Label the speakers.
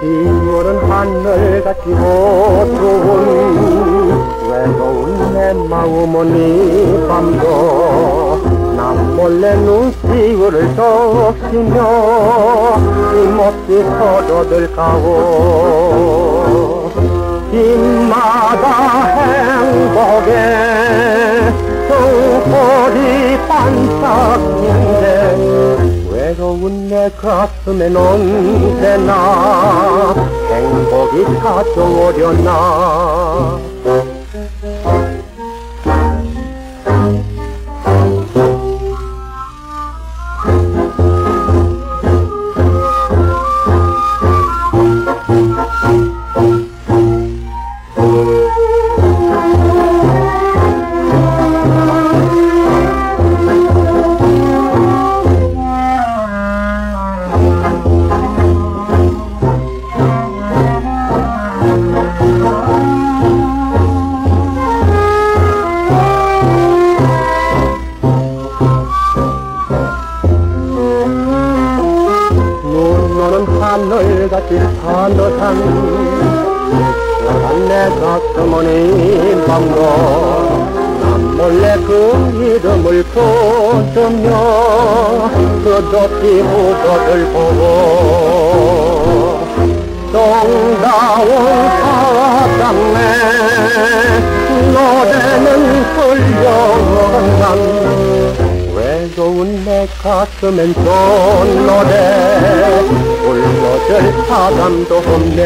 Speaker 1: 빗물은 하늘같이 어두운 외로운 내 마음은 이 밤도 남몰래 눈시울을 적시며 힘없이 서로들 가오. 빈마 등불이 반짝이는데 외로운 내 가슴엔 언제나 행복이 찾아오려나 하늘같이 파노한 내 가슴은 이 밤도 난 몰래 그 이름을 부르며 끝없이 후보들 보고 정다운 사랑내 노래는 흘려 좋은 내 가슴엔 좋은 노래. 불러줄 사람도 없네.